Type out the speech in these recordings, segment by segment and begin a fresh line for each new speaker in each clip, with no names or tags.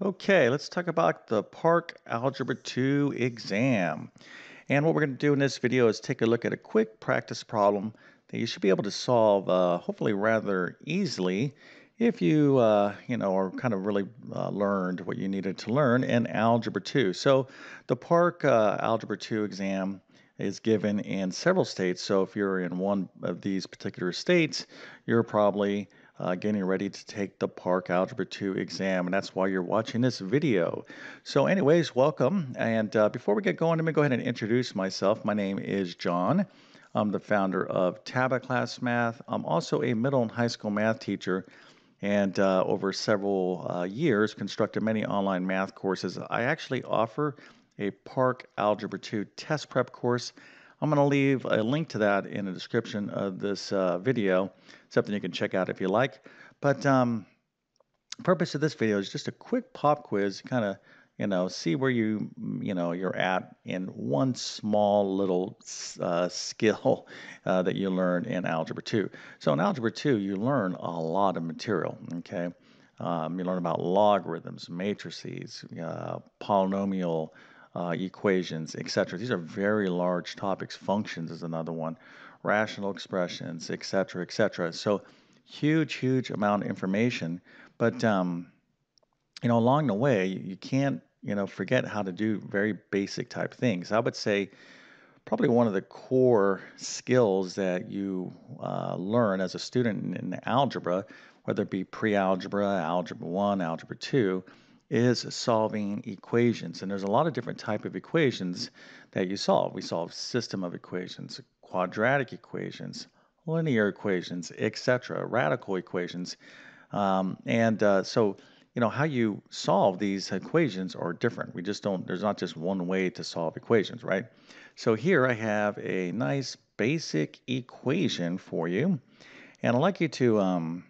Okay, let's talk about the PARCC Algebra 2 exam. And what we're going to do in this video is take a look at a quick practice problem that you should be able to solve uh, hopefully rather easily if you, uh, you know, are kind of really uh, learned what you needed to learn in Algebra 2. So the PARCC uh, Algebra 2 exam is given in several states. So if you're in one of these particular states, you're probably uh, getting ready to take the PARCC Algebra 2 exam, and that's why you're watching this video. So anyways, welcome. And uh, before we get going, let me go ahead and introduce myself. My name is John. I'm the founder of TabletClass Math. I'm also a middle and high school math teacher and uh, over several uh, years constructed many online math courses. I actually offer a PARCC Algebra 2 test prep course. I'm going to leave a link to that in the description of this uh, video, something you can check out if you like. But um, purpose of this video is just a quick pop quiz, kind of you know see where you you know you're at in one small little uh, skill uh, that you learn in algebra 2 so in algebra 2 you learn a lot of material okay? Um, you learn about logarithms matrices uh, polynomial uh, equations, etc. These are very large topics. Functions is another one, rational expressions, etc., etc. So huge, huge amount of information. But um, you know, along the way, you can't you know forget how to do very basic type things. I would say probably one of the core skills that you uh, learn as a student in, algebra, whether it be pre-algebra, algebra one, algebra two is solving equations. And there's a lot of different type of equations that you solve. We solve system of equations, quadratic equations, linear equations, etc., radical equations. Um, and uh, so, you know, how you solve these equations are different. We just don't, there's not just one way to solve equations, right? So here I have a nice basic equation for you. And I'd like you to um,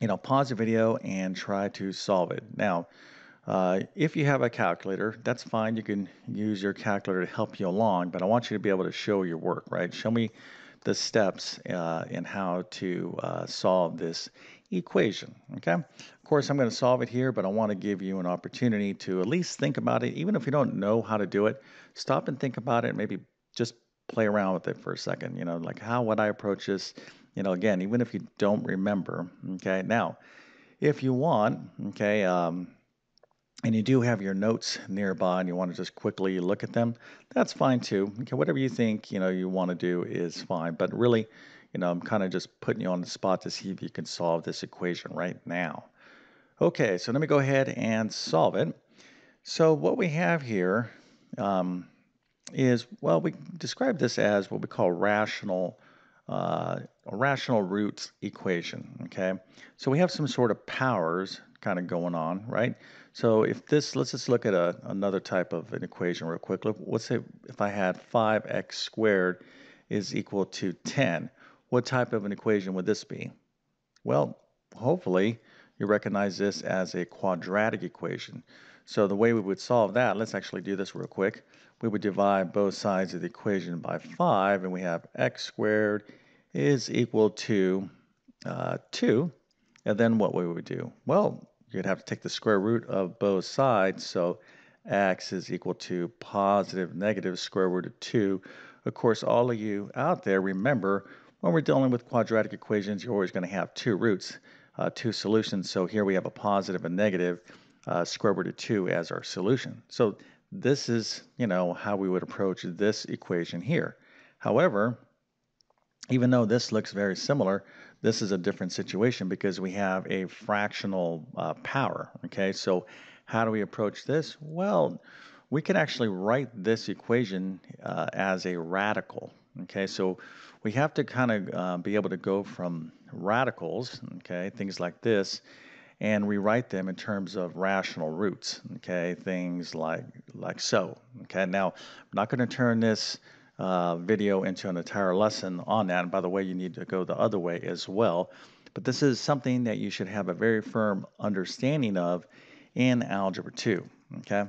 you know, pause the video and try to solve it. Now, uh, if you have a calculator, that's fine. You can use your calculator to help you along, but I want you to be able to show your work, right? Show me the steps uh, in how to uh, solve this equation, okay? Of course, I'm going to solve it here, but I want to give you an opportunity to at least think about it. Even if you don't know how to do it, stop and think about it. Maybe just play around with it for a second. You know, like how would I approach this? You know, again, even if you don't remember, okay. Now, if you want, okay, um, and you do have your notes nearby and you want to just quickly look at them, that's fine too. Okay, whatever you think, you know, you want to do is fine. But really, you know, I'm kind of just putting you on the spot to see if you can solve this equation right now. Okay, so let me go ahead and solve it. So what we have here um, is, well, we describe this as what we call rational uh, a rational roots equation, okay? So we have some sort of powers kind of going on, right? So if this, let's just look at a, another type of an equation real quick. Let's say if I had 5x squared is equal to 10, what type of an equation would this be? Well, hopefully you recognize this as a quadratic equation. So the way we would solve that, let's actually do this real quick. We would divide both sides of the equation by 5, and we have x squared is equal to uh, 2. And then what would we do? Well, you'd have to take the square root of both sides. So x is equal to positive negative square root of 2. Of course, all of you out there, remember, when we're dealing with quadratic equations, you're always going to have two roots, uh, two solutions. So here we have a positive and negative uh, square root of 2 as our solution. So this is, you know, how we would approach this equation here. However, even though this looks very similar, this is a different situation because we have a fractional uh, power, okay? So how do we approach this? Well, we can actually write this equation uh, as a radical, okay? So we have to kind of uh, be able to go from radicals, okay, things like this, and rewrite them in terms of rational roots, okay, things like, like so, okay? Now, I'm not going to turn this uh, video into an entire lesson on that. And by the way, you need to go the other way as well. But this is something that you should have a very firm understanding of in Algebra 2. Okay.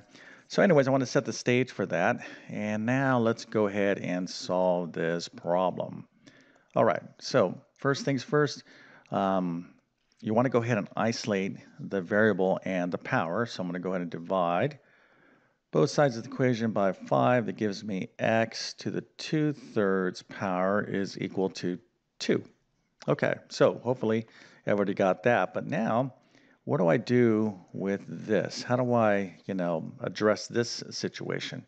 So anyways, I want to set the stage for that. And now let's go ahead and solve this problem. All right. So first things first, um, you want to go ahead and isolate the variable and the power. So I'm going to go ahead and divide both sides of the equation by 5. That gives me x to the 2 thirds power is equal to 2. Okay, so hopefully everybody got that. But now, what do I do with this? How do I, you know, address this situation?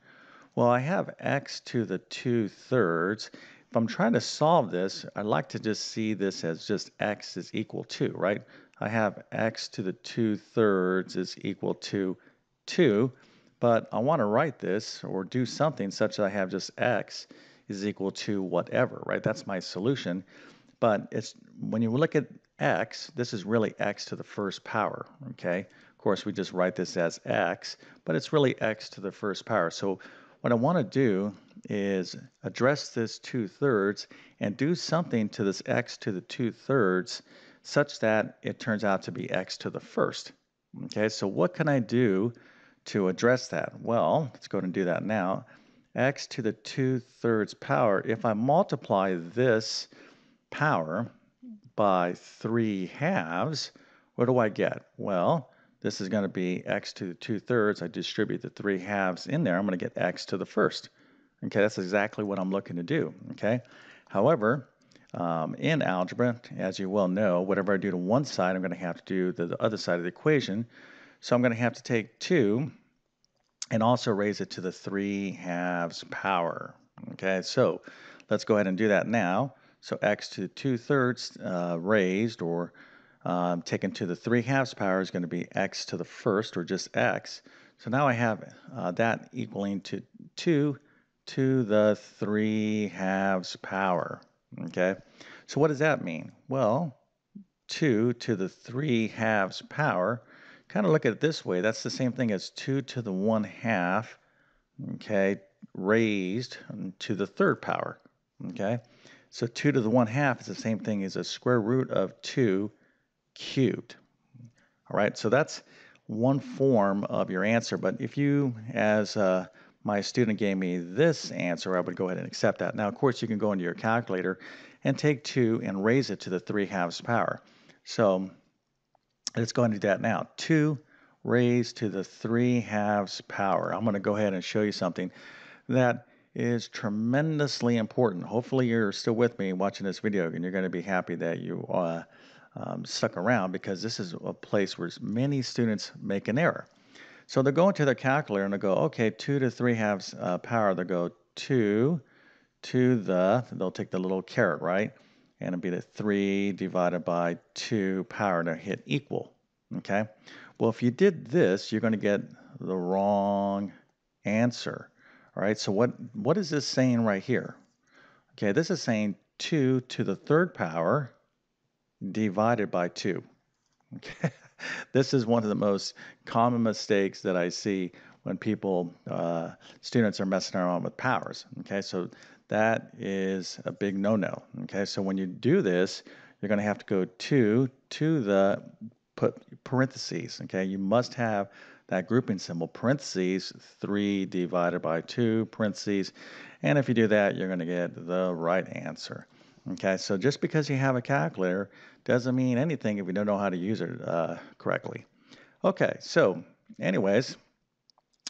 Well, I have x to the 2 thirds if I'm trying to solve this, I'd like to just see this as just x is equal to, right? I have x to the 2 thirds is equal to 2, but I want to write this or do something such that I have just x is equal to whatever, right? That's my solution. But it's when you look at x, this is really x to the first power, okay? Of course, we just write this as x, but it's really x to the first power. So what I want to do is address this 2 thirds and do something to this x to the 2 thirds such that it turns out to be x to the first. Okay, so what can I do to address that? Well, let's go and do that now. x to the 2 thirds power, if I multiply this power by 3 halves, what do I get? Well, this is going to be x to the 2 thirds. I distribute the 3 halves in there. I'm going to get x to the first. Okay, that's exactly what I'm looking to do. Okay, however, um, in algebra, as you well know, whatever I do to one side, I'm going to have to do the, the other side of the equation. So I'm going to have to take 2 and also raise it to the 3 halves power. Okay, so let's go ahead and do that now. So x to 2 thirds uh, raised or um, taken to the 3 halves power is going to be x to the first or just x. So now I have uh, that equaling to 2 to the 3 halves power. Okay, so what does that mean? Well, 2 to the 3 halves power, kind of look at it this way. That's the same thing as 2 to the 1 half, okay, raised to the third power. Okay, so 2 to the 1 half is the same thing as a square root of 2 cubed. All right, so that's one form of your answer. But if you, as uh, my student gave me this answer, I would go ahead and accept that. Now, of course, you can go into your calculator and take 2 and raise it to the 3 halves power. So let's go and do that now. 2 raised to the 3 halves power. I'm going to go ahead and show you something that is tremendously important. Hopefully you're still with me watching this video and you're going to be happy that you uh, um, stuck around because this is a place where many students make an error. So they'll go into their calculator and they'll go, okay, 2 to 3 halves uh, power. They'll go 2 to the, they'll take the little caret, right? And it'll be the 3 divided by 2 power to hit equal, okay? Well, if you did this, you're going to get the wrong answer, all right? So what, what is this saying right here? Okay, this is saying 2 to the third power divided by 2, okay? this is one of the most common mistakes that I see when people, uh, students are messing around with powers. Okay, so that is a big no-no. Okay, so when you do this, you're going to have to go to to the put parentheses. Okay, you must have that grouping symbol parentheses 3 divided by 2 parentheses and if you do that you're going to get the right answer okay so just because you have a calculator doesn't mean anything if you don't know how to use it uh, correctly. Okay, so anyways,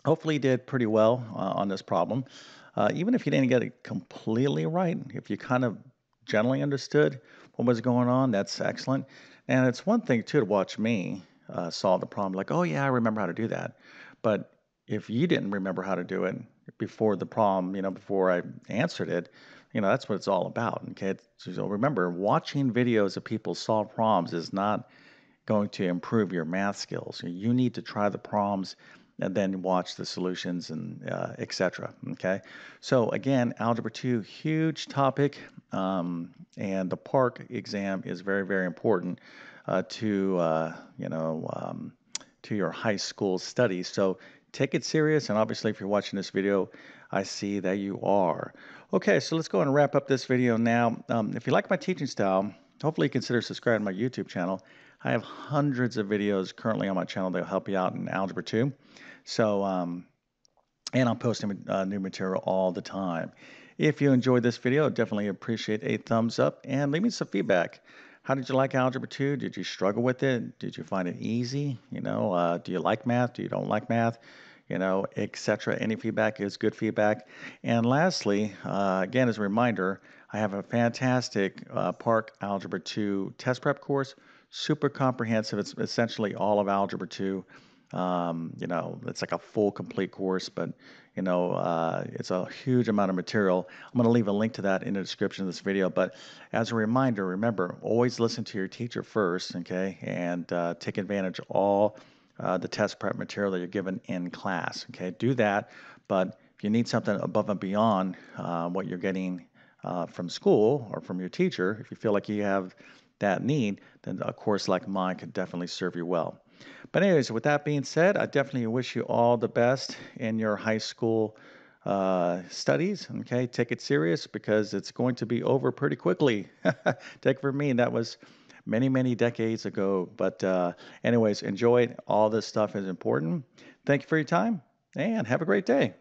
hopefully you did pretty well uh, on this problem. Uh, even if you didn't get it completely right, if you kind of generally understood what was going on, that's excellent. And it's one thing too to watch me uh, solve the problem, like, oh yeah, I remember how to do that. But if you didn't remember how to do it before the problem, you know, before I answered it, you know, that's what it's all about. Okay. So remember, watching videos of people solve problems is not going to improve your math skills. You need to try the problems and then watch the solutions and uh, etc. Okay. So again, algebra two, huge topic, um, and the PARCC exam is very, very important uh, to uh, you know um, to your high school studies. So take it serious, and obviously, if you're watching this video, I see that you are. Okay, so let's go and wrap up this video now. Um, if you like my teaching style, hopefully consider subscribing to my YouTube channel. I have hundreds of videos currently on my channel that will help you out in Algebra 2. So, um, and I'm posting uh, new material all the time. If you enjoyed this video, definitely appreciate a thumbs up and leave me some feedback. How did you like Algebra 2? Did you struggle with it? Did you find it easy? You know, uh, do you like math? Do you don't like math? You know, etc. Any feedback is good feedback. And lastly, uh, again, as a reminder, I have a fantastic uh, PARCC Algebra 2 test prep course, super comprehensive. It's essentially all of Algebra 2. Um, you know, it's like a full complete course, but you know, uh, it's a huge amount of material. I'm going to leave a link to that in the description of this video. But as a reminder, remember, always listen to your teacher first, okay, and uh, take advantage of all uh, the test prep material that you're given in class. Okay, do that. But if you need something above and beyond uh, what you're getting uh, from school or from your teacher, if you feel like you have that need, then a course like mine could definitely serve you well. But anyways, with that being said, I definitely wish you all the best in your high school uh, studies. Okay, take it serious because it's going to be over pretty quickly. take for me, that was many, many decades ago. But uh, anyways, enjoy it. All this stuff is important. Thank you for your time and have a great day.